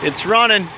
It's running.